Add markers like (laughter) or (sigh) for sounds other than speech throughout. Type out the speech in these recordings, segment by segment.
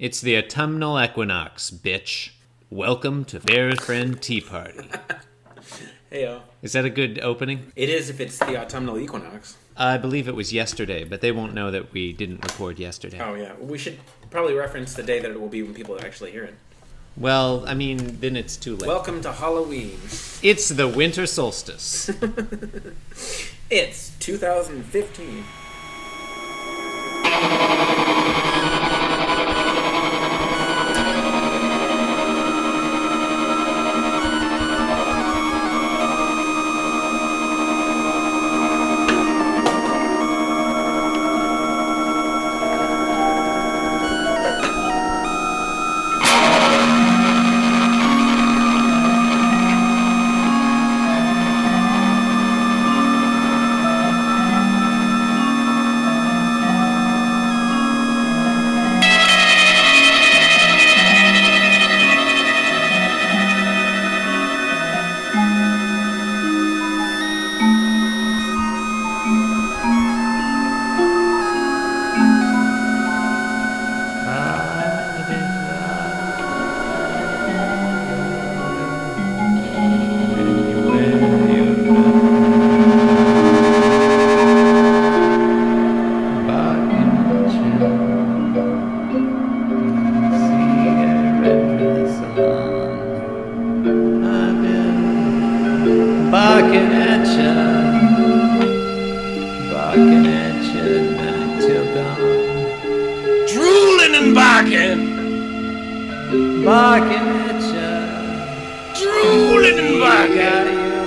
It's the autumnal equinox, bitch. Welcome to Bear Friend Tea Party. (laughs) Heyo. Is that a good opening? It is if it's the autumnal equinox. I believe it was yesterday, but they won't know that we didn't record yesterday. Oh yeah, we should probably reference the day that it will be when people are actually hear it. Well, I mean, then it's too late. Welcome to Halloween. it's the winter solstice. (laughs) It's 2015.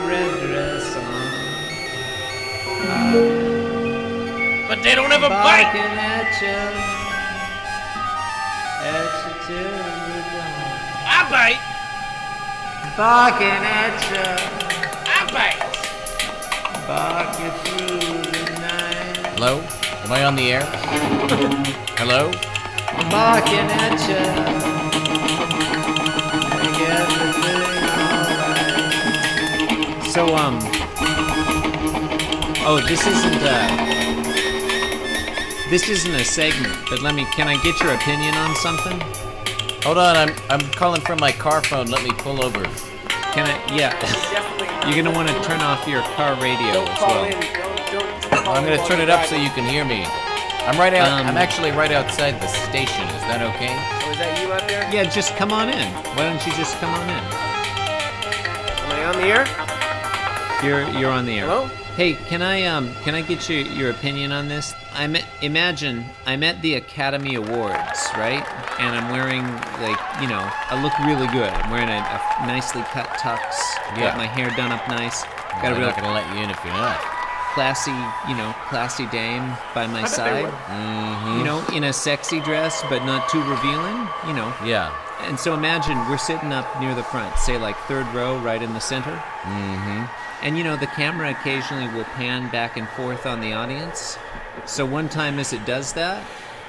Red dress on. But they don't have a bite. Barking at ya, at ya till the dawn. I bite. Barking at ya, I bite. barking through the night. Hello? Am I on the air? Hello? barking at ya. So um. Oh, this isn't uh. This isn't a segment, but let me. Can I get your opinion on something? Hold on, I'm I'm calling from my car phone. Let me pull over. Can I? Yeah. You're gonna want to turn off your car radio Don't as well. Don't, don't I'm gonna turn it up so you can hear me. I'm right out. Um, I'm actually right outside the station. Is that okay? Oh, is that you out there? Yeah, just come on in. Why don't you just come on in? Am I on the air? You're you're on the air. Hello? Hey, can I um can I get your your opinion on this? I'm imagine I'm at the Academy Awards, right? And I'm wearing like you know I look really good. I'm wearing a, a nicely cut tux. Yeah. Got my hair done up nice. Got I'm a real not gonna let you in if you're not. classy you know classy dame by my side. Mm-hmm. You know, in a sexy dress, but not too revealing. You know. Yeah. And so imagine we're sitting up near the front, say like third row, right in the center. Mm-hmm. And you know, the camera occasionally will pan back and forth on the audience. So one time as it does that,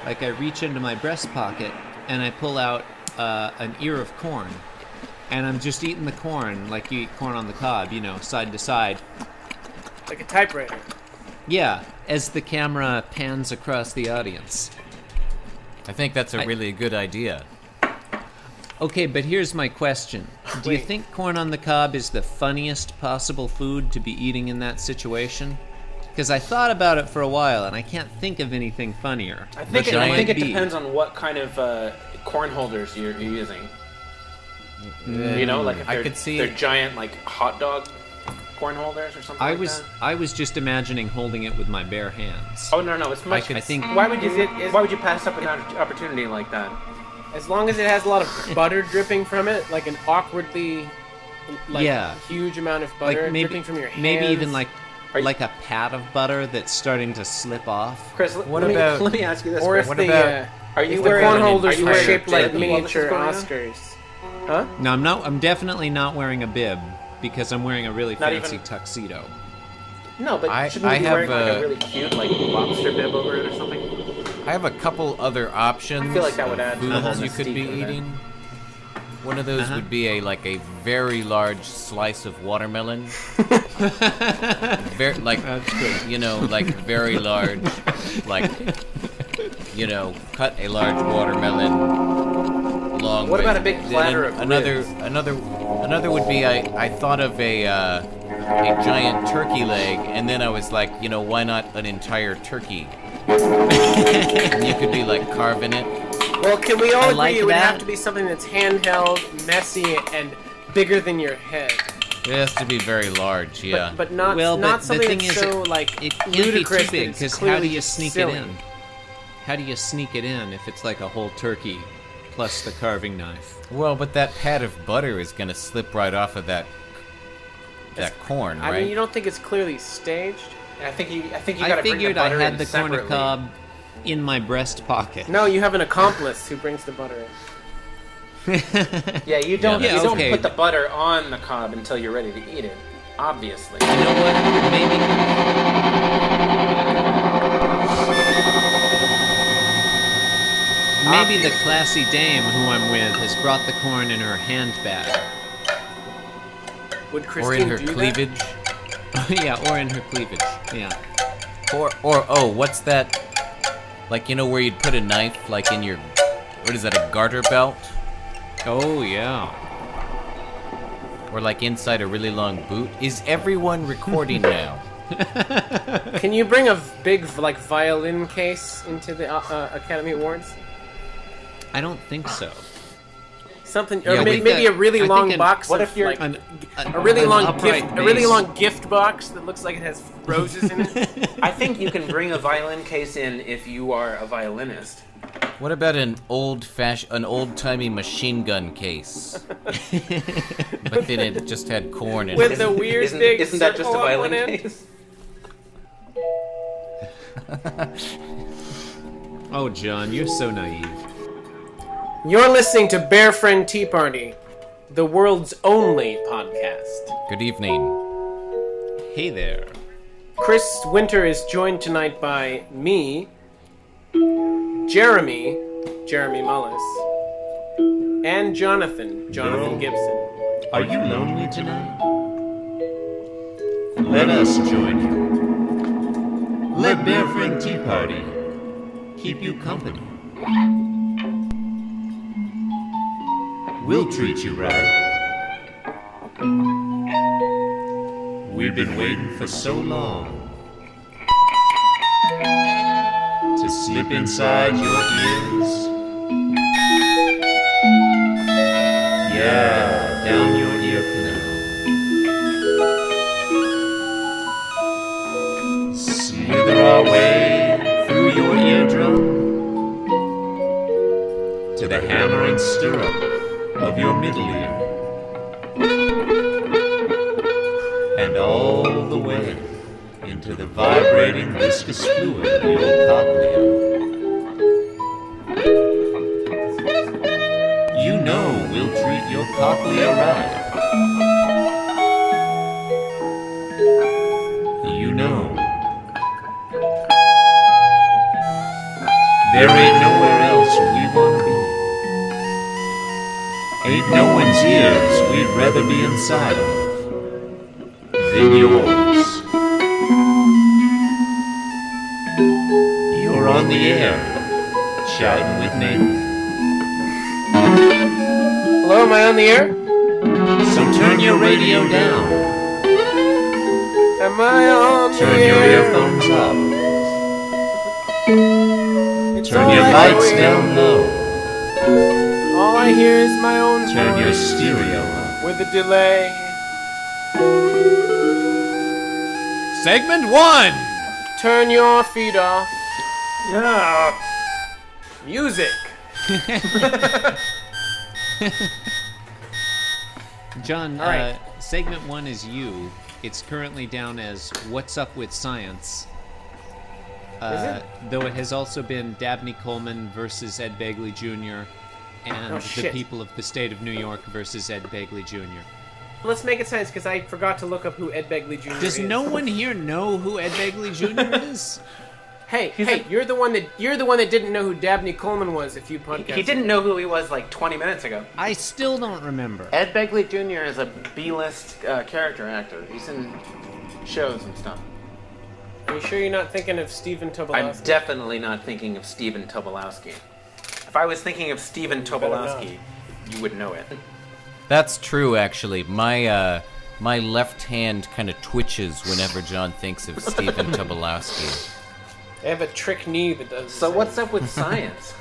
like I reach into my breast pocket and I pull out uh, an ear of corn. And I'm just eating the corn like you eat corn on the cob, you know, side to side. Like a typewriter. Yeah, as the camera pans across the audience. I think that's a I- really good idea. Okay, but here's my question. Do you think corn on the cob is the funniest possible food to be eating in that situation? Because I thought about it for a while and I can't think of anything funnier. I think, it, I think it depends on what kind of uh, corn holders you're, you're using. Mm. You know, like if I they're, could see- they're giant like hot dog corn holders or something. I like was that. I was just imagining holding it with my bare hands. Oh no no, it's much. I think Why would you? why would you pass up an opp- opportunity like that? As long as it has a lot of butter dripping from it, like an awkwardly, like Yeah. huge amount of like butter maybe dripping from your hands. maybe even like you- like a pat of butter that's starting to slip off. Chris, let, What let about- me, let me ask you this. or if What the about- uh, are you if wearing corn holders are you were shaped like bib while this is miniature? Oscars. Huh? No, I'm not. I'm definitely not wearing a bib because I'm wearing a really Not fancy even- tuxedo. No, but I- shouldn't you I be have, wearing like uh, a really cute like lobster bib over it or something? I have a couple other options. I feel like that would of add foods a whole you could be mystique to that. eating. One of those Uh-huh. would be a like a very large slice of watermelon. (laughs) very like That's good. you know like very large like you know cut a large watermelon long What way. about a big platter an- of another ribs? another another would be I I thought of a uh, a giant turkey leg, and then I was like, you know, why not an entire turkey? And you could be like carving it. Well, can we all I agree like it would that. have to be something that's handheld, messy, and bigger than your head? It has to be very large, yeah. But, but not Well, not but the something thing that's is, so it- like It ludicrous be too big because how do you sneak silly. it in? How do you sneak it in if it's like a whole turkey plus the carving knife? well, but that pat of butter is gonna slip right off of that that corn, right? I mean, you don't think it's clearly staged? I think you. I think you I gotta bring the figured I had in the corn separately. cob in my breast pocket. No, you have an accomplice who brings the butter in. (laughs) Yeah, you don't. Yeah, you don't okay. put the butter on the cob until you're ready to eat it. Obviously. You know what? Maybe. Maybe the classy dame who I'm with has brought the corn in her handbag. Would Christine or in her do that? Cleavage. (laughs) yeah, or in her cleavage. Yeah. Or or oh, what's that? Like you know where you'd put a knife, like in your what is that? A garter belt, Oh, yeah. or like inside a really long boot? Is everyone recording (laughs) now? Can you bring a big like violin case into the uh, uh, Academy Awards? I don't think so. Something, or I may- think maybe a really I long an- box. what of, if you're- like, An, a really an long upright gift, a really long gift box that looks like it has (laughs) roses in it? I think you can bring a violin case in if you are a violinist. What about an old fash, an old timey machine gun case? (laughs) but then it just had corn in With it. the weird Isn't, big isn't that just a violin case? (laughs) Oh, John, you're so naive. You're listening to Bear Friend Tea Party, the world's only podcast. Good evening. Hey there. Chris Winter is joined tonight by me, Jeremy, Jeremy Mullis, and Jonathan, Jonathan No. Gibson. Are you lonely tonight? Let us join you. Let Bear Friend Tea Party keep you company. We'll treat you right. We've been waiting for so long to slip inside your ears. Yeah, down your ear canal. Slither our way through your eardrum to the hammer and stirrup of your middle ear. And all the way into the vibrating viscous fluid of your cochlea. You know we'll treat your cochlea right. Ain't no one's ears we'd rather be inside of than yours. You're on the air, chatting with me. Hello, am I on the air? So turn your radio down, Am I on the turn your air? earphones up, It's turn your lights down low, hear is my own turn your stereo up. with a delay. Segment one. Turn your feet off. Yeah. Music. (laughs) John, All right. uh, segment one is you. It's currently down as What's Up with Science. Uh, though it has also been Dabney Coleman versus Ed Begley Jr. and Oh, the people of the state of New York versus Ed Begley Jr. Let's make it science because I forgot to look up who Ed Begley Jr. Does is. no one here know who Ed Begley Jr. (laughs) is? Hey, hey, you're the one that you're the one that didn't know who Dabney Coleman was a few podcasts. He didn't know who he was like 20 minutes ago. I still don't remember. Ed Begley Jr. is a B-list uh, character actor. He's in shows and stuff. Are you sure you're not thinking of Stephen Tobolowsky? I'm definitely not thinking of Stephen Tobolowsky. If I was thinking of Stephen better not. Tobolowsky, you would know it. (laughs) That's true, actually. My uh, my left hand kind of twitches whenever John thinks of Stephen (laughs) Tobolowsky. I have a trick knee that does. So same. what's up with (laughs) science?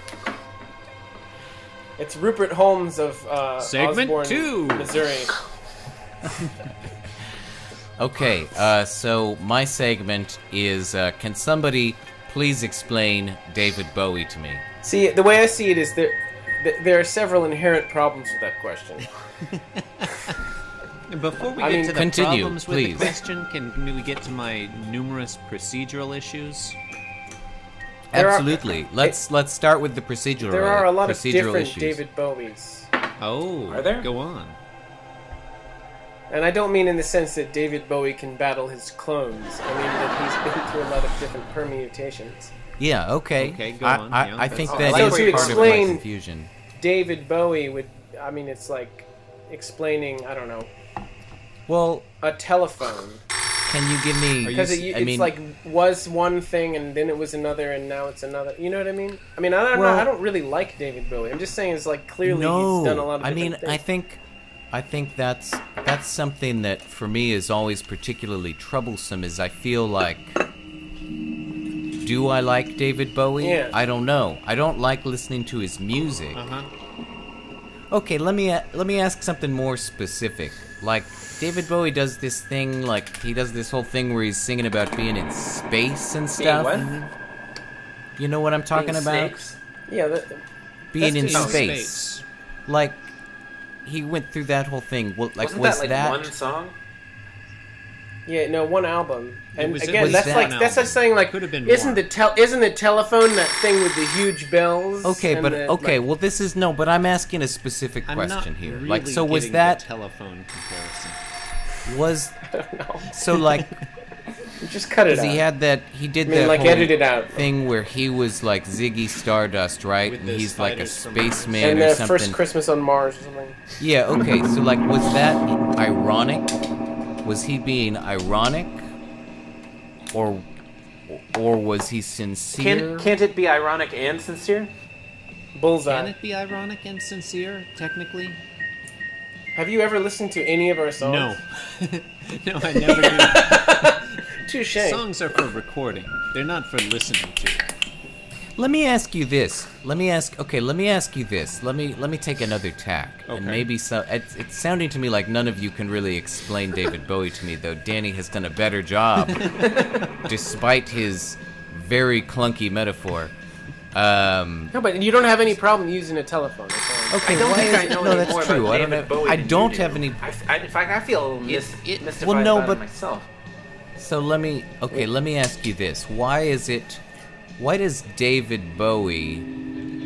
It's Rupert Holmes of uh, Segment Osborne, two. Missouri. Okay, uh, so my segment is uh, can somebody please explain David Bowie to me? See, the way I see it is there, there are several inherent problems with that question. (laughs) Before we I get mean, to the continue, problems with please. the question, can we get to my numerous procedural issues? There are- Absolutely. let's let's start with the procedural. There are a lot of different issues. David Bowies. Oh, Are there? Go on. And I don't mean in the sense that David Bowie can battle his clones. I mean that he's been through a lot of different permutations. Yeah. Okay. Okay, go I, on, I, yeah, I that's- think that I like is where you part of explain- my confusion. David Bowie would, I mean, it's like explaining, I don't know, Well, a telephone. can you give me? Because it, I it's mean, like was one thing and then it was another and now it's another. You know what I mean? I mean, I don't know. I don't really like David Bowie. I'm just saying it's like clearly no. he's done a lot of I mean, things. I think, I think that's that's something that for me is always particularly troublesome. Is I feel like, do I like David Bowie? Yeah. I don't know. I don't like listening to his music. Uh huh. Okay, let me let me ask something more specific. Like David Bowie does this thing, like he does this whole thing where he's singing about being in space and Being stuff. what? You know what I'm talking Being about? snakes? yeah, that, Being in That's just- space. Like he went through that whole thing. Well, like Wasn't was that like that? one song? yeah, no, one album. And was- again, that's that like one that's like album. saying like Could have been isn't more. the tel- isn't the telephone that thing with the huge bells? Okay, but the, okay, like- well this is no, but I'm asking a specific I'm question not here. really like so was getting the that telephone comparison? was no, so like just cut it cuz he had that he did I mean, that like whole edit it out. thing where he was like Ziggy Stardust, right? With and the he's like a spiders from Mars. spaceman And or the something. first Christmas on Mars or something. Yeah, okay. So like was that ironic? Was he being ironic? Or or was he sincere? Can, can't it be ironic and sincere? Bullseye. Can it be ironic and sincere, technically? Have you ever listened to any of our songs? No. (laughs) no, I never do. (laughs) Touche. Songs are for recording. They're not for listening to. Let me ask you this. Let me ask. Okay, let me ask you this. Let me let me take another tack. Okay. And maybe so. It's, it's sounding to me like none of you can really explain David (laughs) Bowie to me, though. Danny has done a better job, (laughs) despite his very clunky metaphor. Um, No, but you don't have any problem using a telephone. That's okay, I don't why think is I know no, any that's true. I don't David know. I don't have any. I, I, in fact, I feel a little mis- it- mystified well, no, about but- it myself. So let me okay, let me ask you this. Why is it why does David Bowie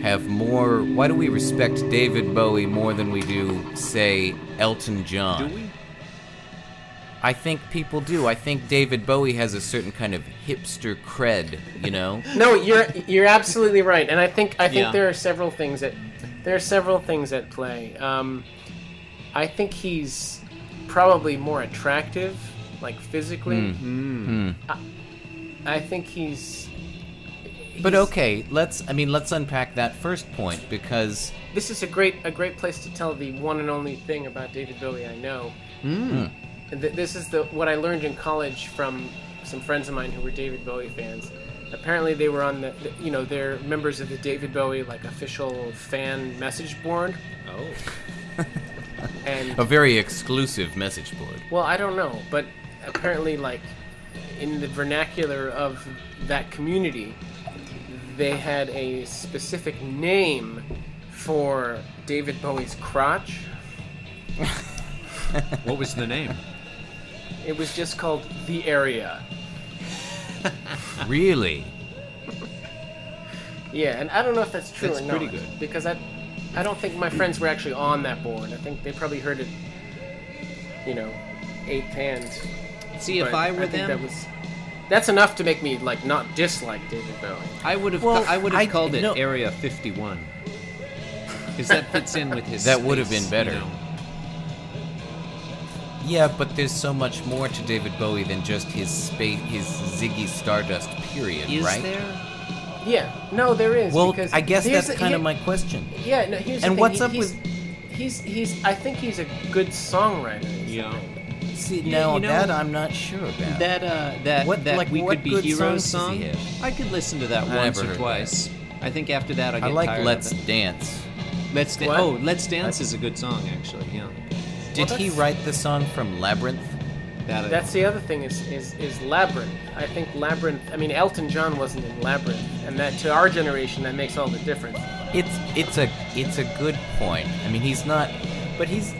have more why do we respect David Bowie more than we do say Elton John? Do we? I think people do. I think David Bowie has a certain kind of hipster cred, you know? (laughs) No, you're you're absolutely right, and I think I think Yeah. there are several things that there are several things at play. Um, I think he's probably more attractive, like physically. Hmm. hmm. hmm. I think he's. But okay, let's I mean, let's unpack that first point because this is a great a great place to tell the one and only thing about David Bowie I know. Hmm. And th- This is the what I learned in college from some friends of mine who were David Bowie fans. Apparently, they were on the, the you know they're members of the David Bowie like official fan message board. Oh. And (laughs) a very exclusive message board. well, I don't know, but apparently, like in the vernacular of that community, they had a specific name for David Bowie's crotch. (laughs) What was the name? It was just called the area. (laughs) Really? Yeah, and I don't know if that's true That's or not. pretty good. Because I, I don't think my friends were actually on that board. I think they probably heard it, you know, eight hands. See, if I were think them, that was, that's enough to make me like not dislike David Bowie. I would have. Well, I would have called it no. Area 51. (laughs) Because that fits in with his. That would have been better. you know. Yeah, but there's so much more to David Bowie than just his space, his Ziggy Stardust period, Is right? there? Yeah, no, there is. Well, because I guess that's the- kind of my question. Yeah, no, here's the And thing, what's he- up he's- with- he's he's. I think he's a good songwriter. Yeah. Thing. See, You- now you know, that I'm not sure about. That uh, that What- that like, we what could be good heroes song. he? I could listen to that I once or heard twice. I think after that I I like tired Let's of it. Dance. Let's da- What? Oh, Let's Dance is a good song actually. Yeah. Did Well, he write the song from Labyrinth? That That's the other thing is, is is Labyrinth. I think Labyrinth. I mean, Elton John wasn't in Labyrinth, and that to our generation that makes all the difference. It's it's a it's a good point. I mean, he's not, but he's.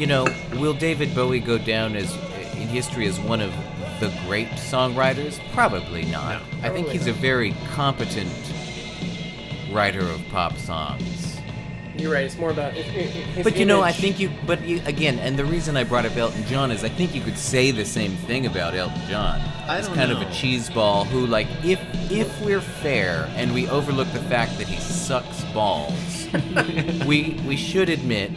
You know, will David Bowie go down as in history as one of the great songwriters? Probably not. I think Probably he's a very competent writer of pop songs. You're right. It's more about. It, it, his But you know, I think you. But you, again, and the reason I brought up Elton John is I think you could say the same thing about Elton John. I He's don't kind of know. a cheeseball who, like, if if we're fair and we overlook the fact that he sucks balls, (laughs) we we should admit,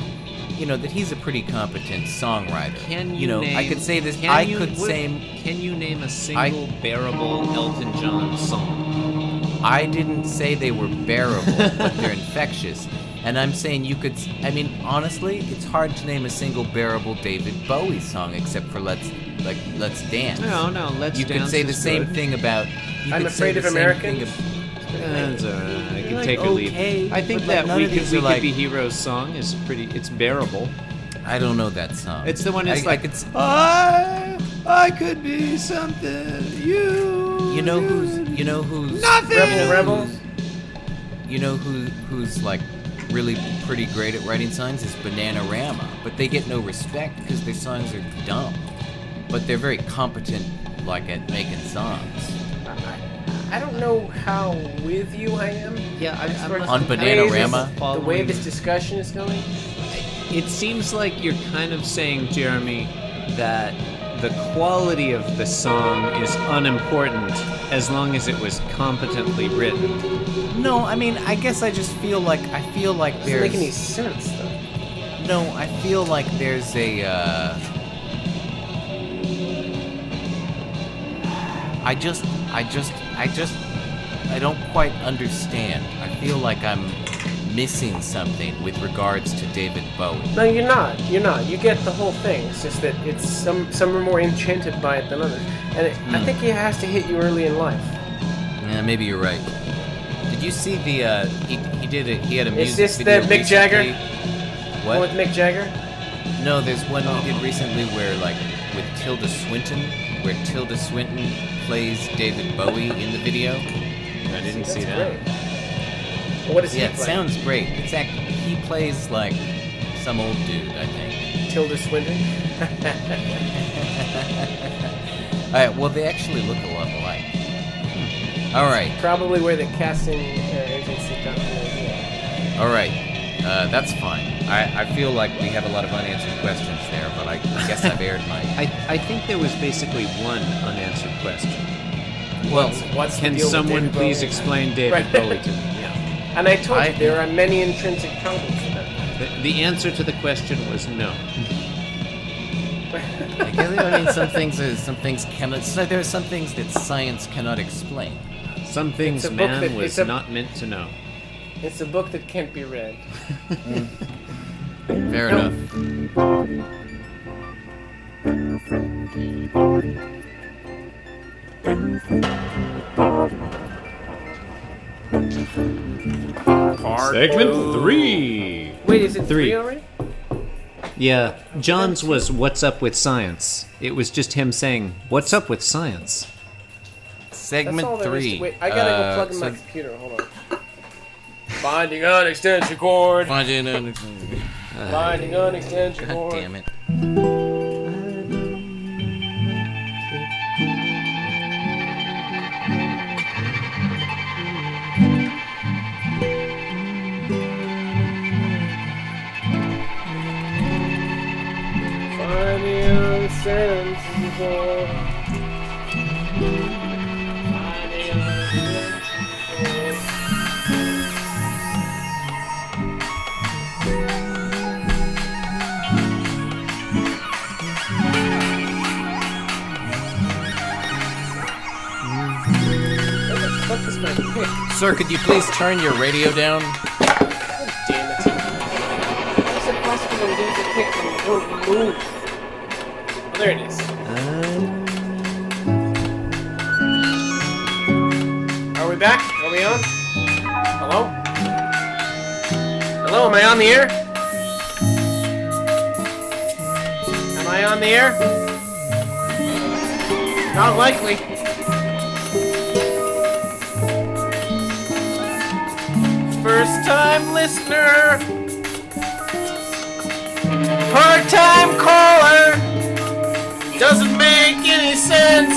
you know, that he's a pretty competent songwriter. Can you, you know, name, I could say this. Can I you, could would- say. Can you name a single bearable Elton John song? I didn't say they were bearable, but they're (laughs) infectious. And I'm saying you could. I mean, honestly, it's hard to name a single bearable David Bowie song except for Let's like Let's Dance. No, no. Let's you could Dance say the is same thing about. You I'm could say Afraid the of same Americans. Thing ab- That's all right. I can Like, take or leave. okay, I think but, like, that we could, we are could like- be heroes song is pretty. It's bearable. I don't know that song. It's the one. It's I, like it's. I could. s- I, I could be something. You. You know who's. You know who's. Nothing! You Rebel who's- You know who who's like really pretty great at writing songs is Bananarama, but they get no respect because their songs are dumb. But they're very competent, like at making songs. I, I don't know how with you I am. Yeah, I, I'm far On the way Bananarama? this- The way this discussion is going. It seems like you're kind of saying, Jeremy, that the quality of the song is unimportant as long as it was competently written. No, I mean, I guess I just feel like I feel like Doesn't there's make any sense though. no, I feel like there's a. Uh, I just, I just, I just, I don't quite understand. I feel like I'm missing something with regards to David Bowie. No, you're not. You're not. You get the whole thing. It's just that it's some some are more enchanted by it than others, and it, I Hmm. think it has to hit you early in life. Yeah, maybe you're right. Did you see the? Uh, he, he did it. He had a music Is this the video Mick Jagger? recently. One What? with Mick Jagger. No, there's one Oh. he did recently where, like, with Tilda Swinton, where Tilda Swinton plays David Bowie in the video. I didn't That's see that. great. What does Yeah, he it sounds great. It's act- he plays like some old dude, I think. Tilda Swinton. (laughs) All right, well, they actually look a lot alike. All right, Probably where the casting uh, agency got the idea. all right, uh, that's fine. I, I feel like we have a lot of unanswered questions there, but I, I guess I've aired my. (laughs) I, I think there was basically one unanswered question. Well, What's the Can deal with someone David please Bowie? explain David Right. Bowie to me? (laughs) Yeah. And I told I- you there are many intrinsic problems with that. The, the answer to the question was no. (laughs) I guess I mean some things. Are, some things cannot. So there are some things that science cannot explain. Some things man that- was a- not meant to know. It's a book that can't be read. (laughs) Fair enough. Segment three. Wait, is it Three. three already? Yeah, John's was "What's up with science?" It was just him saying, "What's up with science?" Segment all there is to- three. Wait, I gotta Uh, go plug in my so- computer. Hold on. Binding on extension cord. Finding an- (laughs) Binding on extension God cord. damn it. Binding on extension cord. Sir, could you please turn your radio down? God damn it. can't don't move. Oh, there it is. Are we back? Are we on? Hello? Hello, am I on the air? Am I on the air? Not likely. First time listener. Part time caller. Doesn't make any sense.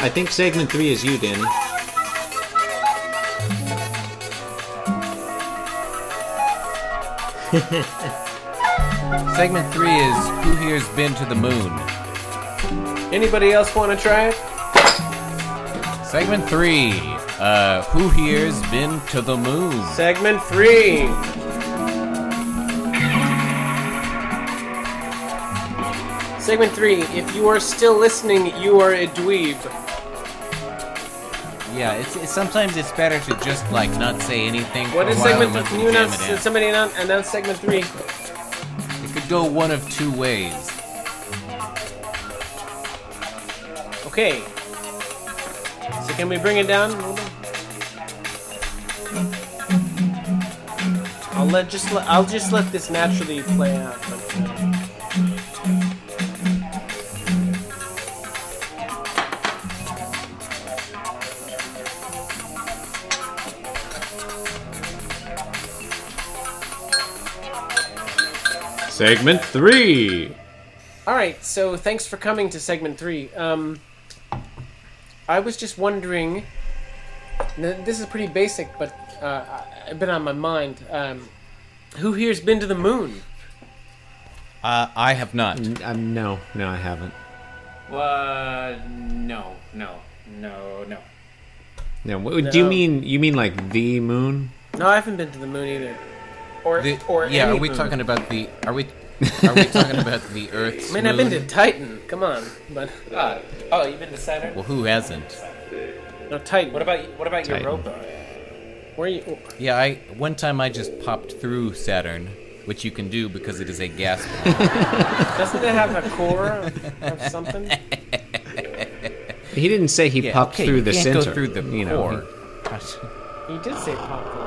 I think segment three is you, Danny. (laughs) Segment three is Who Here's Been to the Moon? Anybody else want to try it? Segment three, uh, Who Here's Been to the Moon? Segment three. Segment three. If you are still listening, you are a dweeb. Yeah, it's, it's sometimes it's better to just like not say anything. What is segment? let Can you announce? it Did out. somebody announce, announce segment three? It could go one of two ways. Okay. So can we bring it down? a little bit? I'll let just let, I'll just let this naturally play out. Segment three. All right, so thanks for coming to segment three. Um, I was just wondering. This is pretty basic, but uh, I've been on my mind. Um, who here's been to the moon? Uh, I have not. N- Um, no, no, I haven't. Uh, no, no, no, no. No, what, do you No. mean? You mean like the moon? No, I haven't been to the moon either. Or The- or yeah, any are we moon. talking about the? Are we? Are we talking about the (laughs) Earth? I mean, I've been to Titan. Come on, but Ah, oh, you've been to Saturn? Well, who hasn't? no Titan. What about what about Titan. Europa? where you? Yeah, I one time I just popped through Saturn, which you can do because it is a gas ball. (laughs) Doesn't it have a core of, of something? He didn't say he Yeah, popped okay, through you the can't center. go through the you know, core. He did say popcorn. he,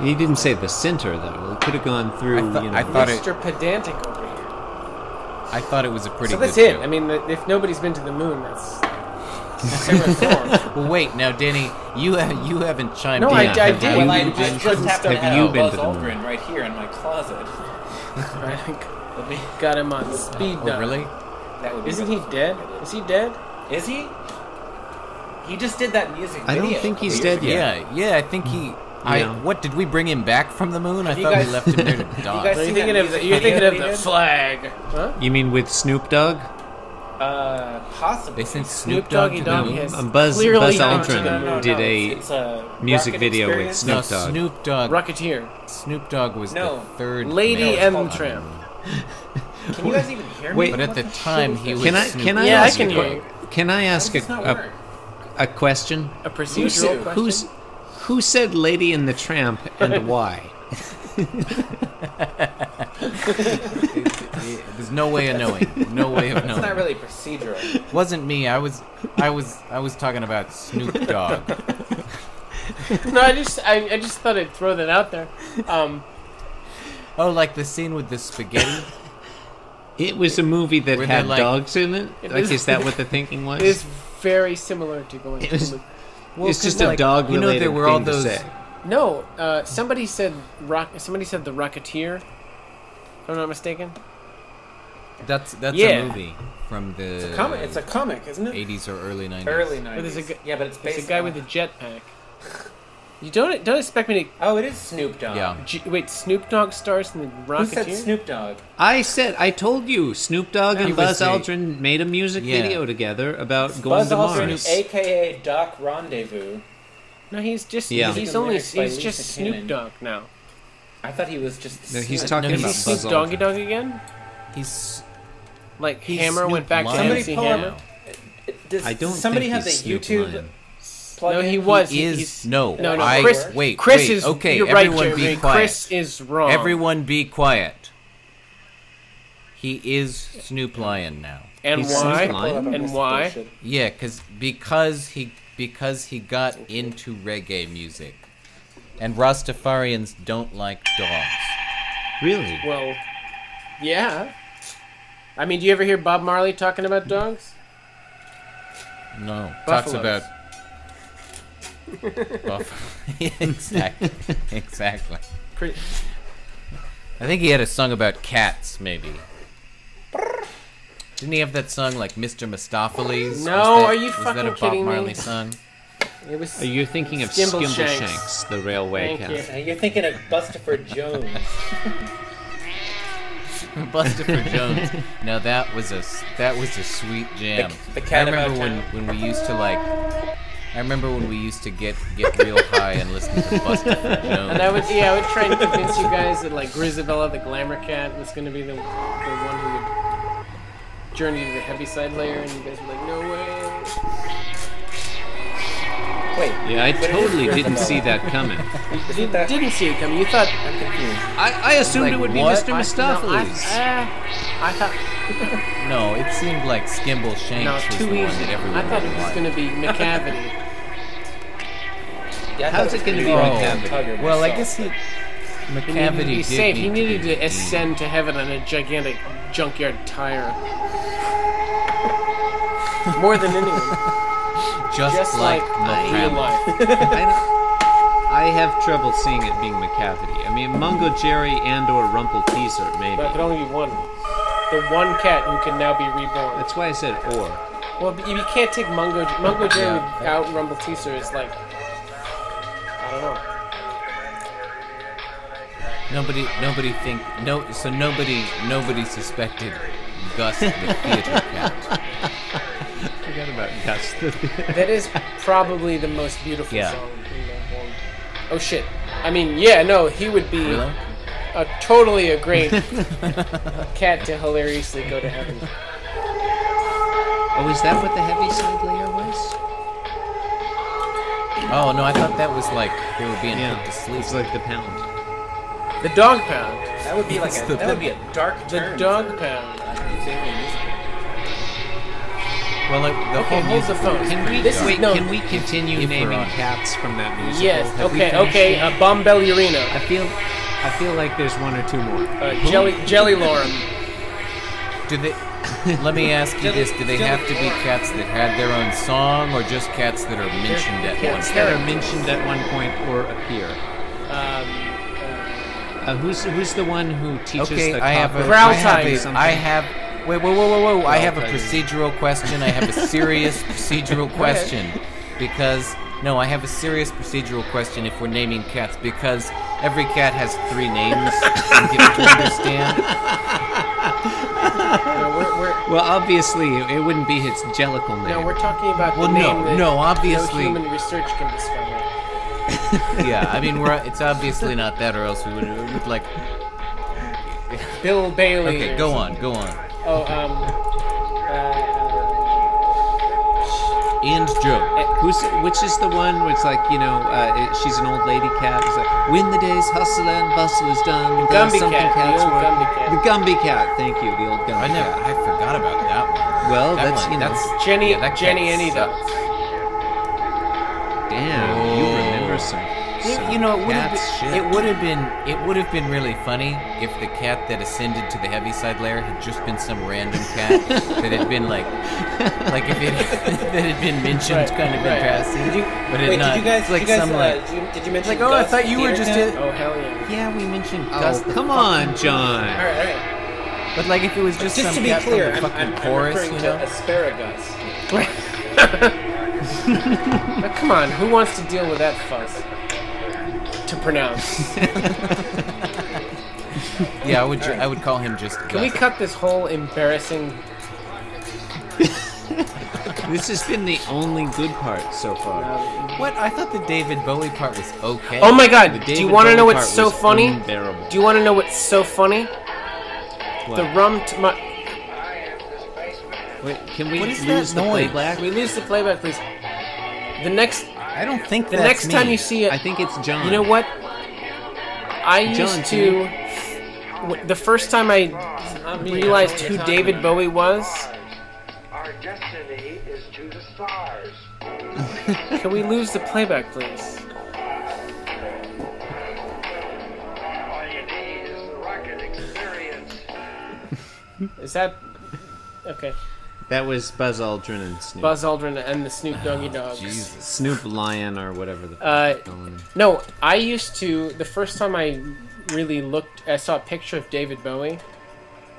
he didn't say the center though. It could have gone through. I, thought- you know, I thought it. Mr. Pedantic over here. I thought it was a pretty. So that's good it. joke. I mean, if nobody's been to the moon, that's. (laughs) Sarah Well, wait now, Danny. You have you haven't chimed No, in. I, I Have did. you Well, I been- just, just happen to have have you been Buzz to the moon? Aldrin right here in my closet. (laughs) I Let me- got him on speed Oh, dial. really? That would be Isn't he dead? Is he dead? Is he? He just did that music I don't think he's dead yet. Yeah, yeah. I think he. I Yeah. what did we bring him back from the moon? I you thought guys- we left him there to (laughs) guys die. No, you're thinking of the, you're thinking of the flag, huh? You mean with Snoop Dogg? Uh, possibly. They sent Snoop Snoop Dogg Doggy to the Dogg moon. has Um, Buzz- Buzz Aldrin the No, no, did a it's a music video with experience. No, Snoop Dogg. Snoop Dogg. Rocketeer, Snoop Dogg was No. the third. Lady man. and hold the on. Tramp. Can you guys even hear me? Wait. But at the time, he was. Can I Snoop can I Yeah, I ask can a, hear you. can I ask How does this a, a, a question? A Who's- procedural question. Who's who said Lady and the Tramp and why? (laughs) There's no way of knowing. No way of knowing. It's knowing. not really procedural. Wasn't me. I was. I was. I was talking about Snoop Dogg. (laughs) no, I just I, I just thought I'd throw that out there. Um, Oh, like the scene with the spaghetti. It was a movie that Were had like- dogs in it. It Like, is- is that what the (laughs) thinking was? it is very similar to going It to was- the moon. Well, it's 'cause, just a like, dog You know, related there were thing all to those. say. No, uh, somebody said rock. Somebody said the Rocketeer. If I'm not mistaken. That's that's Yeah. a movie from the It's a comic. It's a comic, isn't it? 80s or early 90s. Early But a 90s. yeah, but it's There's based a guy on- with a jetpack. (laughs) You don't don't expect me to. Oh, it is Snoop Dogg. Yeah. G- wait, Snoop Dogg stars in the Rocketeer. Who said Snoop Dogg? I said, I told you, Snoop Dogg and Buzz the- Aldrin made a music Yeah. video together about going Buzz to Aldrin, Mars. aka Doc Rendezvous. No, he's just Yeah. he's Music only lyrics by he's just Lisa Snoop Dogg now. I thought he was just. No, he's Snoop. talking No, about he Snoop Doggy Aldrin. Dogg again? He's Like He's Hammer Snoop went back to Lion. Somebody MC pull up- uh, Does I don't somebody think have he's the Snoop YouTube Lion. Plug No, he was. he He- is he's- no. No, no. I Chris, wait. Chris wait, is okay. You're right, everyone Jeremy. be quiet. Chris is wrong. Everyone be quiet. He is Snoop Lion now. and He's why? Lion? And why? Yeah, cause because he because he got into reggae music, and Rastafarians don't like dogs. Really? Well, yeah. I mean, do you ever hear Bob Marley talking about dogs? No, talks about. Buff- (laughs) exactly, (laughs) exactly. Pretty, I think he had a song about cats, maybe. Didn't he have that song like Mr. Mistoffelees? No, Was that- are you was that a Bob kidding me? Marley song? it was. Are you thinking of Skimble Skimble Shanks. Shanks, the railway Thank cat? you. Uh, You're thinking of Bustopher Jones. (laughs) Bustopher Jones. Now that was a s- that was a sweet jam. The- the Cat I remember About when, when we used to like. I remember when we used to get get real high and listen to Bustopher Jones. And I would, yeah, I would try and convince you guys that like Grizabella the Glamour Cat was going to be the the one who would journey to the Heaviside layer, and you guys were like, no way. Wait. Yeah, I but it is totally didn't see that coming. Isn't that? Didn't see it coming. You thought. I'm confused. I, I assumed Like it would be what? Mr. I, no, I, uh, I thought. No, it seemed like Skimbleshanks No, was too the one that everyone I thought it was going to be Macavity. Yeah, How's thought it gonna be gonna Macavity? Well, I guess he. but- He needed to be did safe. He needed be- to ascend to heaven on a gigantic junkyard tire. More than anyone. (laughs) just, Just like, like real Macavity. life. I, I have trouble seeing it being Macavity. I mean, Mungojerrie and or Rumpleteazer, maybe. But it could only be one. The one cat who can now be reborn. That's why I said or. Well, you can't take Mungo. Mungojerrie Yeah. without Rumpleteazer is like. I. Nobody, nobody think no. So nobody, nobody suspected Gus the theater cat. Forgot about Gus. That is probably the most beautiful Yeah. song in the whole. Oh shit! I mean, yeah, no, he would be. Really? a totally a great (laughs) cat to hilariously go to heaven. Oh, is that what the Heaviside layer was? Oh no, I thought that was like they were being put to sleep. It's like the pound. The dog pound. That would be like a, the- that would be a dark The turn. dog pound. well, like the Okay, whole hold the music phone. Can we This- dark. wait? no. Can we continue If naming cats from that musical? Yes. Have Okay. finished Okay. yet? Uh, Bombalurina. I feel, I feel like there's one or two more. Uh, Jelly Jellylorum. Do they? Let me ask you this: Do they have to be cats that had their own song, or just cats that are mentioned at one Cats that are mentioned at one point or appear. Um, Uh, who's who's the one who teaches Okay, the I have a. have a. something? I have. Wait, whoa, whoa, whoa, whoa! I have a Growlithe. procedural question. I have a (laughs) serious procedural question because no, I have a serious procedural question. If we're naming cats, because every cat has three names. I'm given to understand. We're, Well, obviously, it wouldn't be his jellicle name. no, we're talking about Well, the no, name that no, obviously- no human research can discover. (laughs) Yeah, I mean, we're. It's obviously not that, or else we would, we would like. Bill Bailey. Okay, go on, go on. Oh, um, uh, Joe. Who's which is the one where it's like you know uh, it, she's an old lady cat. It's like when the day's hustle and bustle is done, the Gumbie something cat, the old work- Gumbie cat. The Gumbie cat. Thank you, the old Gumbie I never. cat. I forgot about that one. Well, That that's one, you know. that's Jenny, yeah, that Jenny cat Any sucks. Damn, you Oh. remember some. You, you know, it would have been, shit. it would have been it would have been really funny if the cat that ascended to the heaviside layer had just been some random cat (laughs) that had been like like if it (laughs) that had been mentioned Right, kind of in passing, Did you, but it wait, not. did you guys? it's like did you guys, some uh, like did, you, did you mention? like oh, I thought you were just a, oh hell yeah. yeah, we mentioned Oh, Gus. come on, John. All right, all right. But like if it was just, Just some to be cat clear, from the I'm, fucking I'm, chorus, I'm referring you know. to asparagus. (laughs) But come on, who wants to deal with that fuss? To pronounce. (laughs) Yeah, I would ju- I would call him just. Can we cut this whole embarrassing? (laughs) This has been the only good part so far. What? I thought the David Bowie part was okay. Oh my god! Do you want to know what's so funny? Unbearable. Do you want to know what's so funny? What? The rum. T- my- Wait, can we lose the noise? playback? we lose the playback, please. The next, I don't think the that's next time you see it, I think it's John. You know what? I John, used to. w- The first time I realized who David Bowie was, Our destiny is to the stars. can we lose the playback, please? All you need is the rocket experience. Is that okay? That was Buzz Aldrin and Snoop. Buzz Aldrin and the Snoop Doggy Dogs. Jesus. Snoop Lion or whatever the. Uh, fuck calling him. No, I used to. The first time I really looked, I saw a picture of David Bowie.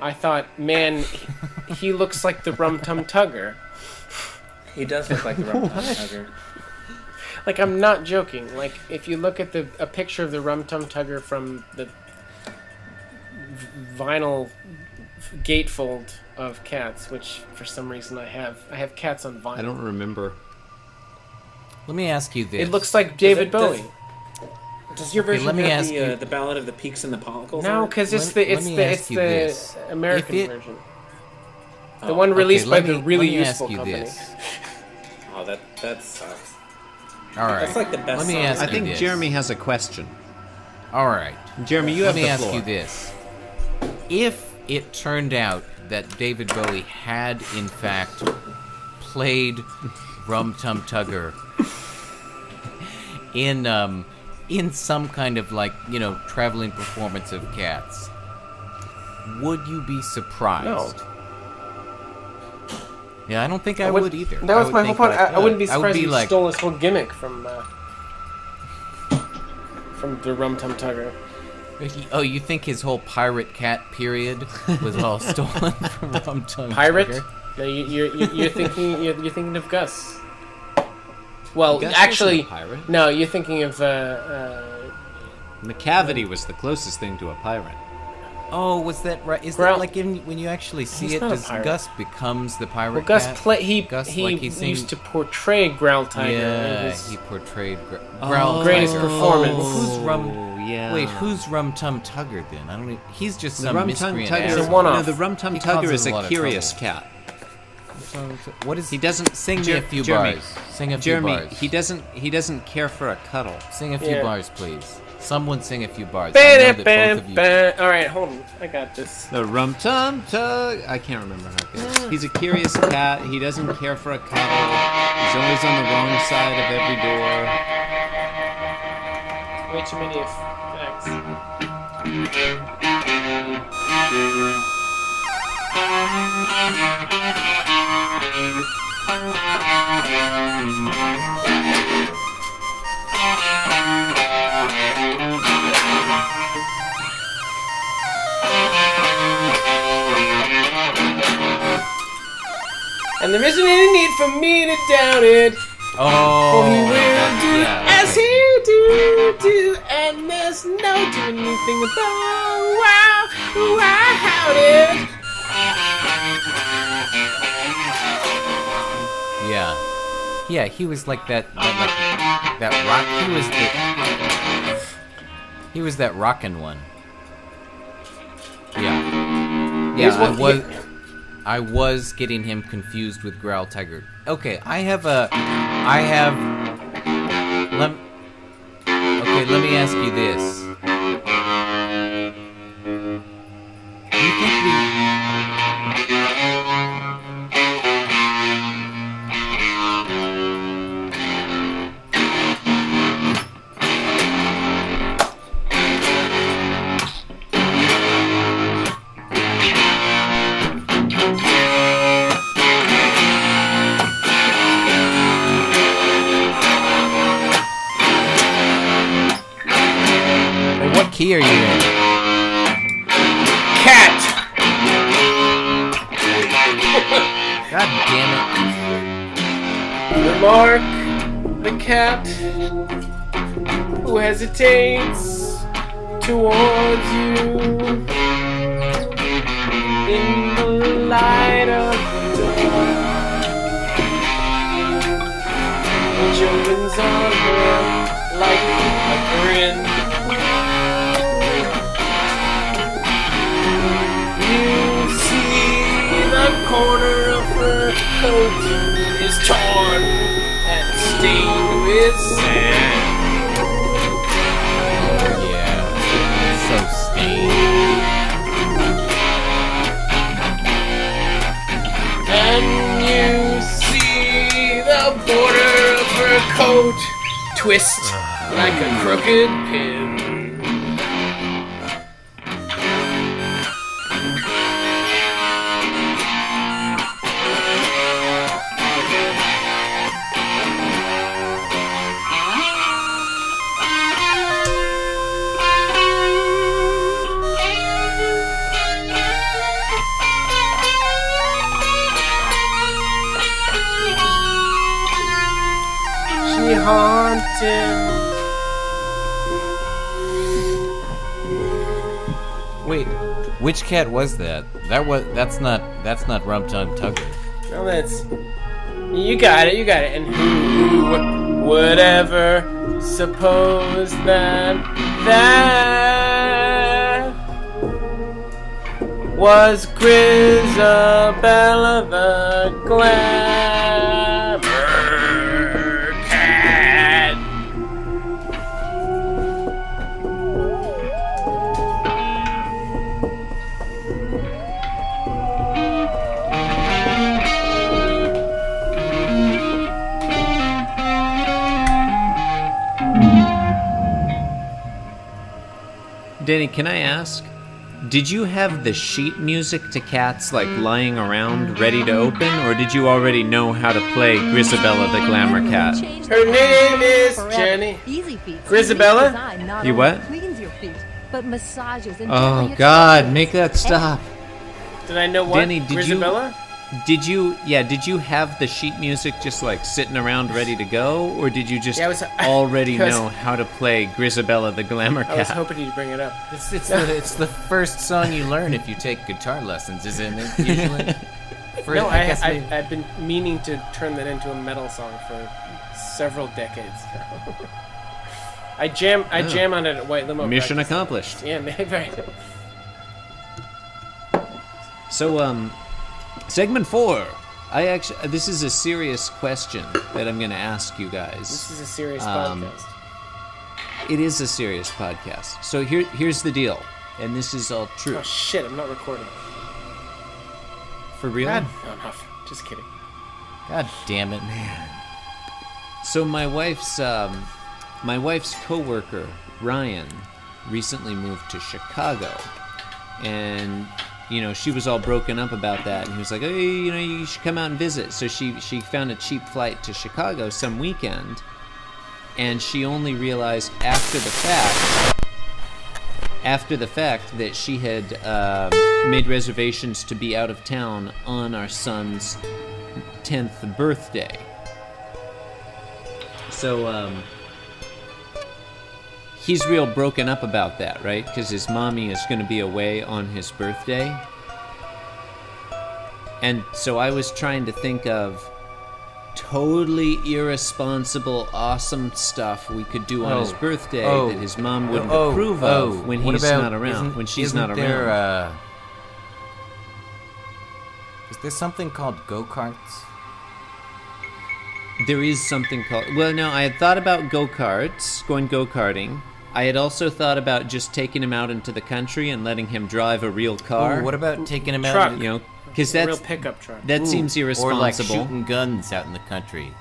I thought, man, he- he looks like the Rum Tum Tugger. He does look like the Rum Tum Tugger. Like I'm not joking. Like if you look at the a picture of the Rum Tum Tugger from the v- vinyl gatefold of cats, which for some reason I have, I have cats on vinyl. I don't remember. Let me ask you this. It looks like David it- Bowie. Does your Okay, version let me have ask the, uh, the Ballad of the Pekes and the Pollicles? No, because it's the it's the it's the this. American it- version. Oh, The one Okay, released by let the really useful ask you company. this. (laughs) Oh, that that sucks. All right. That's like the best Let me song. ask I think this. Jeremy has a question. All right. Jeremy, you Let have me ask you this: If it turned out that David Bowie had, in fact, played Rum Tum Tugger (laughs) in um, in some kind of like you know traveling performance of Cats, would you be surprised? No. Yeah, I don't think I, would- would, either. That I was my whole point. I, I, wouldn't be I would surprised be if he like, stole this whole gimmick from uh, from the Rum Tum Tugger. Oh, you think his whole pirate cat period was all (laughs) stolen from Rum Tum Pirate? Tugger? No, you, you're you're you're thinking you're, you're thinking of Gus. Well, Gus actually, wasn't a pirate. no, you're thinking of uh, uh, Macavity was the closest thing to a pirate. Oh, was that right? Is Growl- that like in, when you actually see it? Does. Gus becomes the pirate well, Gus cat? play he Gus, he, like, he sing- used to portray Growl Tiger. in Yeah, his- he portrayed Gr- Growl Greatest Tiger. performance. Oh, who's Rum? Yeah. Wait, who's Rum Tum Tugger then? I don't. Even, he's just the some rum tum miscreant. tugger? asshole. He's a one-off. No, the rum tum He tugger is a a curious cat. What is He doesn't Sing me Jer- a few Jeremy, bars. Sing a few Jeremy, bars. he doesn't he doesn't care for a cuddle. Sing a few Yeah. bars, please. Someone sing a few bars. Bam, bam, both of you. bam. All right, hold on. I got this. The rum tum tug. I can't remember how it goes. He's a curious cat. He doesn't care for a cuddle. He's always on the wrong side of every door. Way too many effects. And there isn't any need for me to doubt it. Oh, For he will that- do yeah. do and there's no doing anything about wow, wow. Yeah, yeah. He was like that. That, like, that rock. He was the. He was that rockin' one. Yeah. Yeah, I was. I was getting him confused with Growl Tiger. Okay, I have a. I have. Let. Me ask you this. Stained with sand. it! Yeah, so stained. And you see the border of her coat twist like a crooked pin. Cat was that? That was that's not that's not Rum Tum Tugger. Well, that's. You got it, you got it. And who would ever suppose that that was Grizabella the Glamour Danny, can I ask? Did you have the sheet music to cats like lying around ready to open, or did you already know how to play Grizabella the Glamour Cat? Her name is Jenny. Easy feet. Grizabella? You what? Cleans your feet, but massages and Oh God, make that stop. Did I know what? Danny, did you- Grizabella? Did you, yeah, did you have the sheet music just like sitting around ready to go, or did you just Yeah, was- (laughs) already was- know how to play Grizabella the Glamour cat I was hoping you'd bring it up. It's it's the, it's the first song you learn if you take guitar lessons, isn't it? Usually. (laughs) For, No, I, guess I, maybe- I've been meaning to turn that into a metal song for several decades now. (laughs) I jam I Oh. jam on it at White Limo. Mission practice. accomplished. Yeah, man, very. So, um, segment four. I actually, this is a serious question that I'm going to ask you guys. This is a serious Um, podcast. It is a serious podcast. So here, here's the deal, and this is all true Oh shit! I'm not recording. for real. God, no, not. Just kidding. God damn it. Man. So my wife's, um, my wife's coworker Ryan, recently moved to Chicago, and you know she was all broken up about that, and he was like, "Hey, you know, you should come out and visit." So she she found a cheap flight to Chicago some weekend, and she only realized after the fact after the fact that she had uh, made reservations to be out of town on our son's 10th birthday. So, um, he's real broken up about that, right? Because his mommy is going to be away on his birthday. And so I was trying to think of totally irresponsible, awesome stuff we could do on his Oh. birthday Oh. that his mom wouldn't Oh, approve oh, of when he's about- not around, when she's not around. there, uh, is there something called go karts? There is something called. Well, no, I had thought about go karts, going go karting. I had also thought about just taking him out into the country and letting him drive a real car. Ooh, what about taking him out? Truck. in- you know, because A real pickup truck. that Ooh, seems Or like shooting guns out in the country,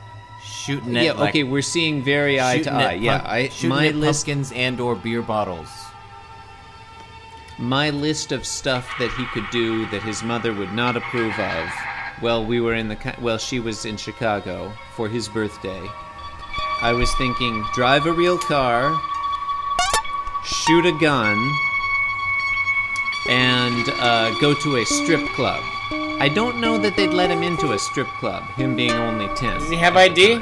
shooting at yeah, like, okay, we're seeing very eye to eye. at Yeah, I shooting my at list pumpkins and or beer bottles. my list of stuff that he could do that his mother would not approve of. Well, we were in the well, she was in Chicago for his birthday. I was thinking drive a real car, shoot a gun, and uh, go to a strip club. I don't know that they'd let him into a strip club, him being only 10. Does he have ID?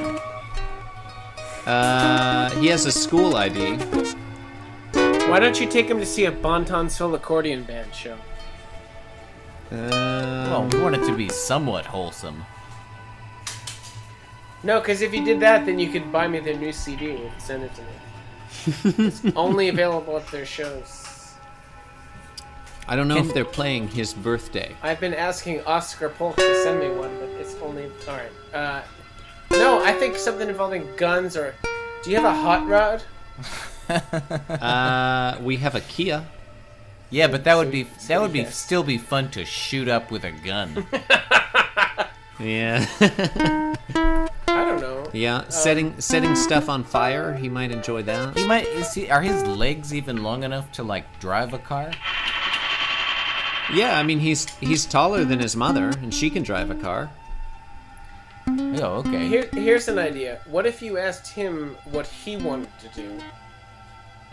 Uh, he has a school ID. Why don't you take him to see a Bonton Soul accordion band show? Well, Um, we want it to be somewhat wholesome. No, because if you did that, then you could buy me their new CD and send it to me. It's only available at their shows. I don't know Can- if they're playing his birthday. I've been asking Oscar Polk to send me one, but it's only all right. Uh, no, I think something involving guns or. Do you have a hot rod? (laughs) Uh, we have a Kia. Yeah, but that would be that would be still be fun to shoot up with a gun. (laughs) Yeah. I don't know. yeah, setting setting stuff on fire. He might enjoy that. he might is he, are his legs even long enough to like drive a car? Yeah, I mean he's he's taller than his mother, and she can drive a car. Oh, okay. Here, here's an idea. What if you asked him what he wanted to do?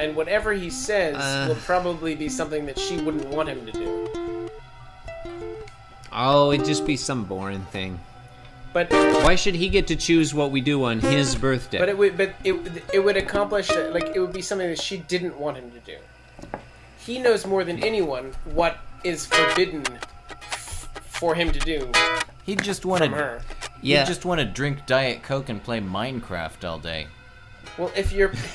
And whatever he says Uh. will probably be something that she wouldn't want him to do. Oh, it'd just be some boring thing. But Why should he get to choose what we do on his birthday? but it would but it it would accomplish uh, like it would be something that she didn't want him to do. He knows more than anyone what is forbidden f- for him to do He just want to yeah. he just want to drink diet coke and play Minecraft all day. Well, if you're (laughs)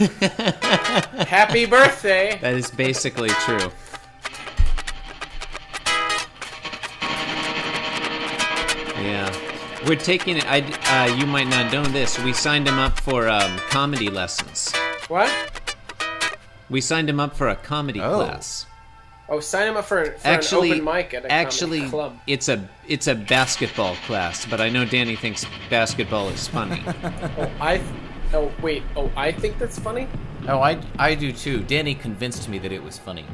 happy birthday, that is basically true. We're taking it. I, uh, you might not know this. We signed him up for um, comedy lessons. what? We signed him up for a comedy Oh. class. Oh, sign him up for, for actually, an open mic at a actually, comedy club. it's a it's a basketball class. But I know Danny thinks basketball is funny. (laughs) Oh, I. Oh wait. Oh, I think that's funny. Oh, I I do too. Danny convinced me that it was funny.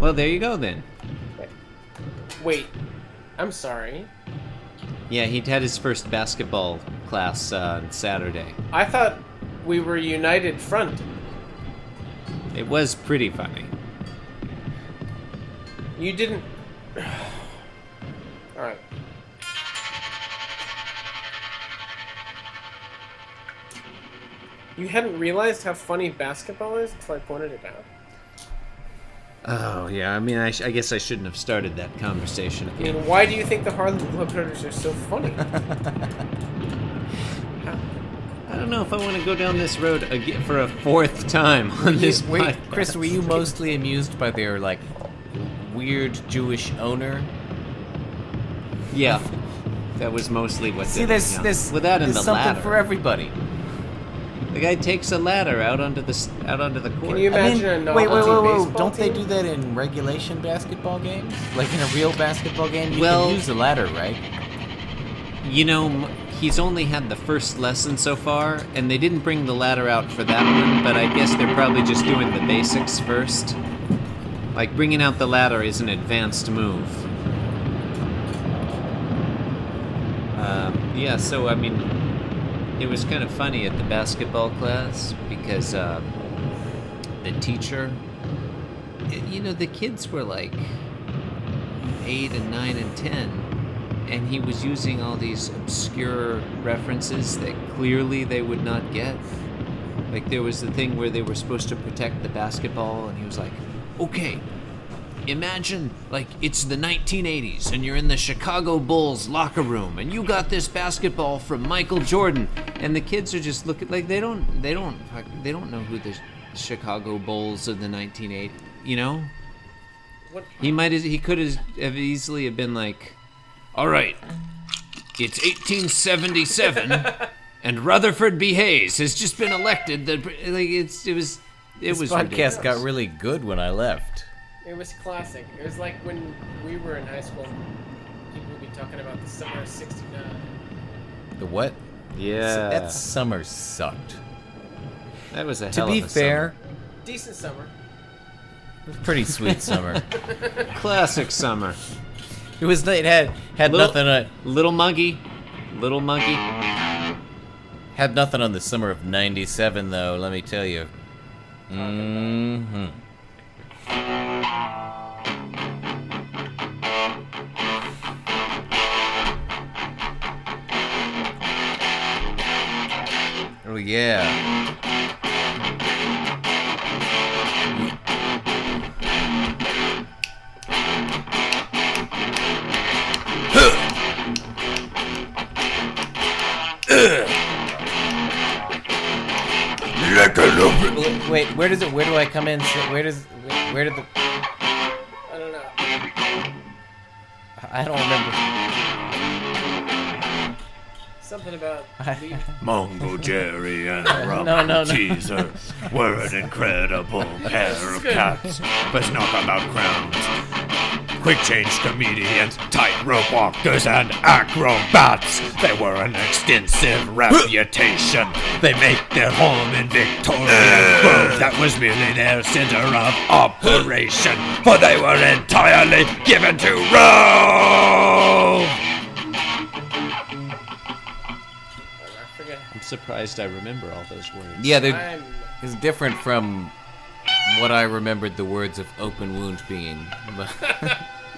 well, there you go then. Wait. I'm sorry. Yeah, he had his first basketball class uh, on Saturday. I thought we were united front. It was pretty funny. You didn't. (sighs) All right. You hadn't realized how funny basketball is until I pointed it out. Oh yeah, I mean, I, sh- I guess I shouldn't have started that conversation I mean, why do you think the Harlem Globetrotters are so funny? (laughs) I don't know if I want to go down this road again for a fourth time on this. Wait, podcast. Chris, were you mostly amused by their like weird Jewish owner? Yeah, that was mostly what. See, did it, there's yeah. there's without in there's the something ladder. for everybody. The guy takes a ladder out onto the out onto the court. Can you I mean, imagine a wait, wait, wait, wait! baseball Don't they do that in regulation basketball games? Like in a real basketball game, you Well- can use a ladder, right? You know, he's only had the first lesson so far, and they didn't bring the ladder out for that one, but I guess they're probably just doing the basics first. Like, bringing out the ladder is an advanced move. Um, yeah, so, I mean, it was kind of funny at the basketball class because uh, the teacher, you know, the kids were like eight and nine and ten, and he was using all these obscure references that clearly they would not get. Like there was the thing where they were supposed to protect the basketball, and he was like, "Okay, imagine like it's the 1980s, and you're in the Chicago Bulls locker room, and you got this basketball from Michael Jordan." And the kids are just looking like they don't, they don't, they don't know who the Chicago Bulls of the 1980s, you know. What? He might as he could have have easily have been like, "All right, it's 1877, (laughs) and Rutherford B. Hayes has just been elected." The like it's it was it This was podcast ridiculous. got really good when I left. It was classic. It was like when we were in high school. People would be talking about the summer of '69. The what? yeah. That summer sucked. that was a To hell be of a fair, Decent summer. it was pretty sweet summer. summer. (laughs) classic summer. It was. It had had Little- nothing on Little muggy, little muggy. had nothing on the summer of '97 though. Let me tell you. hmm Oh yeah. Wait, Wait, where does it? Where do I come in? Where does? Where did the? I don't know. I don't remember. Something about leave. (laughs) Mungojerrie and No, (laughs) Rumble no, no. Teaser were an incredible (laughs) pair of cats. Let's talk about crowns. Quick change comedians, tightrope walkers, and acrobats. They were an extensive reputation. They make their home in Victoria Grove. That was merely their center of operation, for they were entirely given to Rome. Surprised I remember all those words. Yeah, they're, I'm. it's different from what I remembered the words of open wound being. (laughs)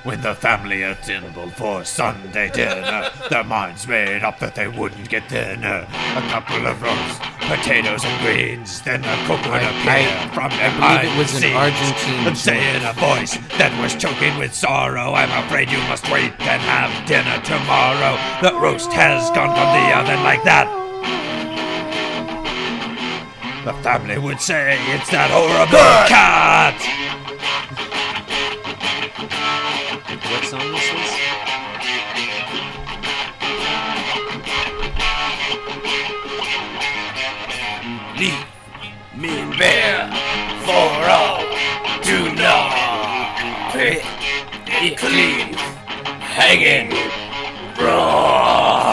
When the family assembled for Sunday dinner, their minds made up that they wouldn't get thinner. A couple of roast potatoes and greens, then a coconut I- appeared I- from I behind believe it was the an scenes, Argentine And saying in a voice that was choking with sorrow, I'm afraid you must wait and have dinner tomorrow. The roast has gone from the oven like that. The family would say it's that horrible cat. What song this is? Leave me bare for all to know. It clean, hanging raw.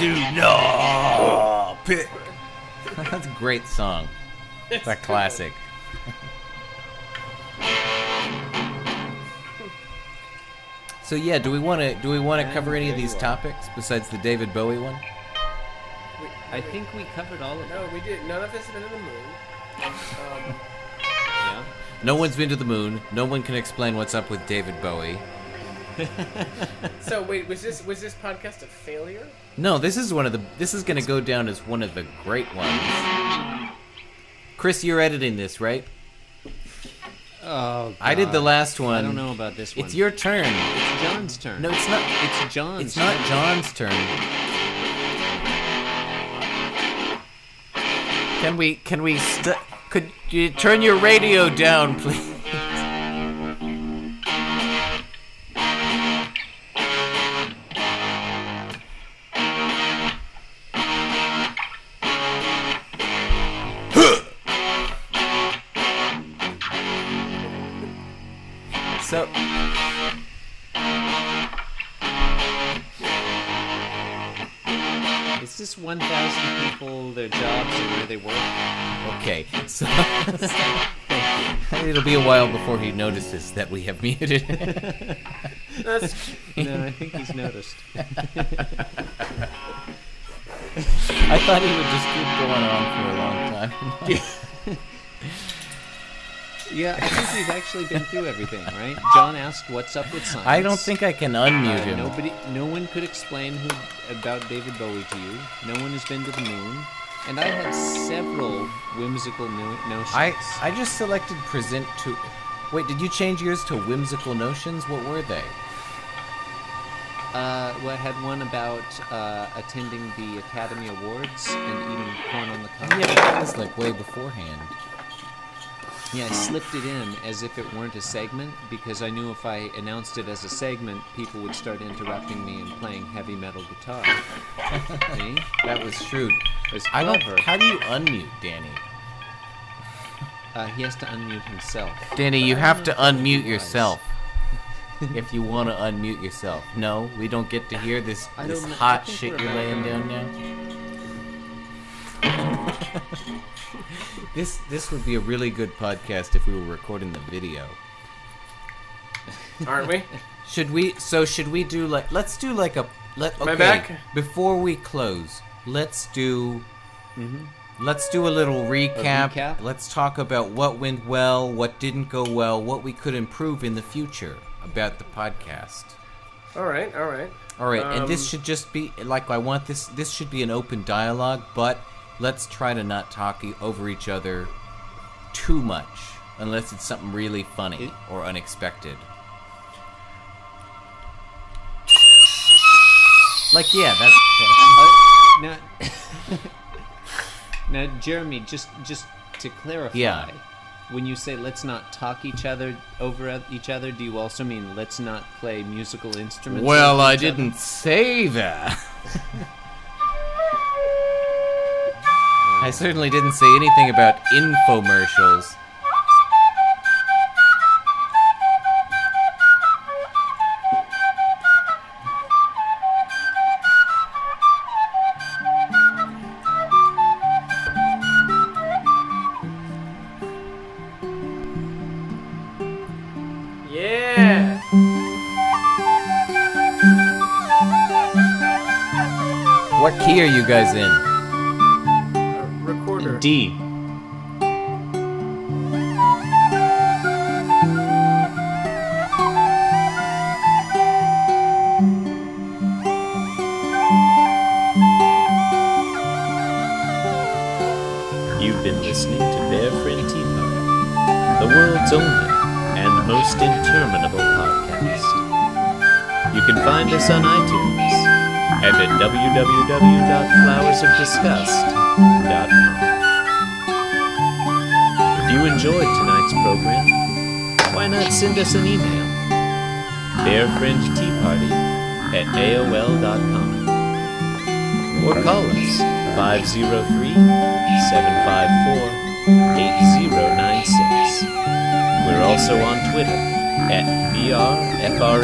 To know. Pit. that's a great song. It's a classic. (laughs) So yeah, do we want to do we want to cover any of these topics besides the David Bowie one? I think we covered all of them. No, we did. None of us have been to the moon. Um, Yeah. No one's been to the moon. No one can explain what's up with David Bowie. (laughs) so wait, was this was this podcast a failure? No, this is one of the. This is going to go down as one of the great ones. Chris, you're editing this, right? Oh, I did the last one. I don't know about this one. It's your turn. It's John's turn. No, it's not. It's John's. It's not turn. John's turn. Can we? Can we? St- could you turn your radio down, please? This 1,000 people, their jobs, and where they work? okay. So, (laughs) it'll be a while before he notices that we have muted. (laughs) That's No, I think he's noticed. (laughs) I thought he would just keep going on for a long time. Yeah, I think we've actually been through everything, right? John asked, "What's up with science?" I don't think I can unmute Uh, him. nobody, no one could explain who about David Bowie to you. No one has been to the moon, and I had several whimsical no- notions. I I just selected present to. Wait, did you change yours to whimsical notions? What were they? uh, well, I had one about uh, attending the Academy Awards and eating corn on the cob. Yeah, that was like way beforehand. Yeah, I slipped it in as if it weren't a segment because I knew if I announced it as a segment, people would start interrupting me and playing heavy metal guitar. (laughs) See? That was shrewd. It was I don't. How do you unmute, Danny? Uh, he has to unmute himself. Danny, you I have to don't know if unmute yourself. (laughs) if you want to unmute yourself. No, we don't get to hear this this don't know- I hot shit you're laying down now. (laughs) this this would be a really good podcast if we were recording the video. aren't we? (laughs) Should we? So should we do like? Let's do like a. Let okay. back? Before we close, let's do. Let's do a little recap. recap? Let's talk about what went well, what didn't go well, what we could improve in the future about the podcast. All right, all right. All right, and this Um, should just be like I want this. This should be an open dialogue, but let's try to not talk over each other too much, unless it's something really funny It- or unexpected. Like yeah, that's. Uh, (laughs) now, (coughs) now, Jeremy, just just to clarify, Yeah. when you say let's not talk each other over each other, do you also mean let's not play musical instruments? Well, I didn't say that. (laughs) I certainly didn't say anything about infomercials. Yeah. What key are you guys in? D. You've been listening to Bear Friend Tea the world's only and most interminable podcast. You can find us on iTunes and at www.flowersofdisgust.com. Enjoyed tonight's program, why not send us an email? BearFriendTeaParty at AOL.com or call us 503 754 8096. We're also on Twitter at BRFRNDTPRTY.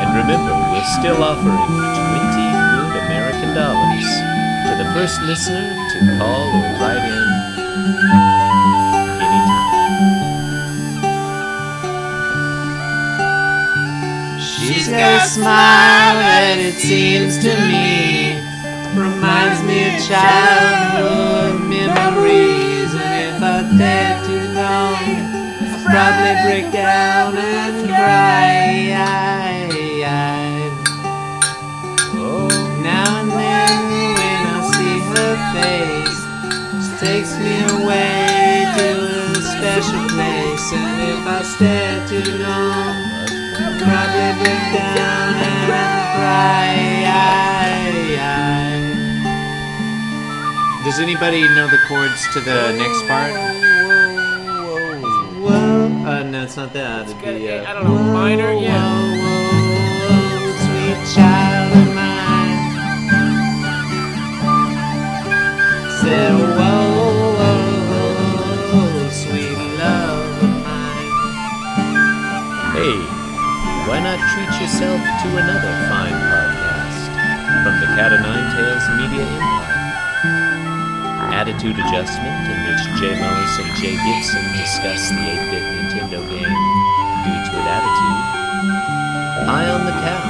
And remember, we're still offering 20 good American dollars to the first listener to call or write in anytime. She's got a smile that it seems to me reminds me of childhood memories. And if I stay too long, I'll probably break down and cry. Now takes me away to a special place and if I stare too long, probably break down and cry. Does anybody know the chords to the next part? Whoa, uh, no, it's not that. It'd Got be, a- uh, I don't know, minor, yeah. sweet child of mine. Said, whoa, whoa, why not treat yourself to another fine podcast from the Cat o' Nine Tails Media Empire? Attitude Adjustment, in which Jay Mullis and Jay Gibson discuss the 8-bit Nintendo game due to an Attitude. Eye on the Cow,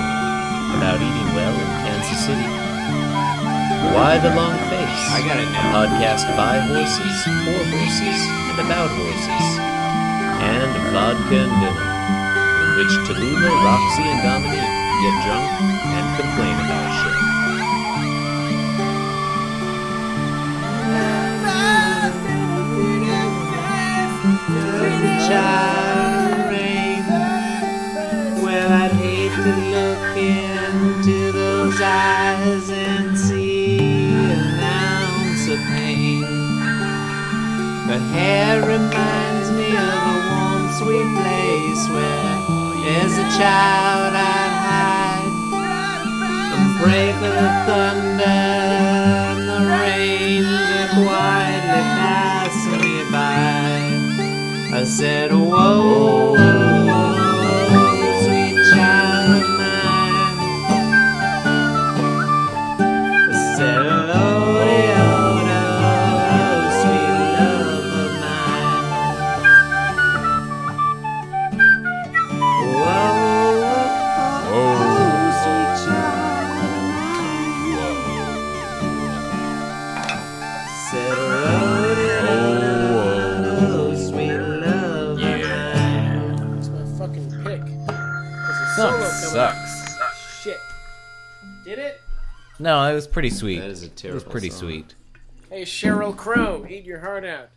about eating well in Kansas City. Why the Long Face? I got it A now. podcast by horses, for horses, and about horses. And Vodka and in which Tallulah, Roxy, and Dominique get drunk and complain about shit. Well, I'd hate to look into those eyes and see an ounce of pain. But hair reminds me of a warm, sweet place where, as a child, I'd hide and pray for the thunder and the rain to quietly pass me by. I said, whoa, was pretty sweet. That is a It was pretty song. sweet. Hey, Sheryl Crow, eat your heart out.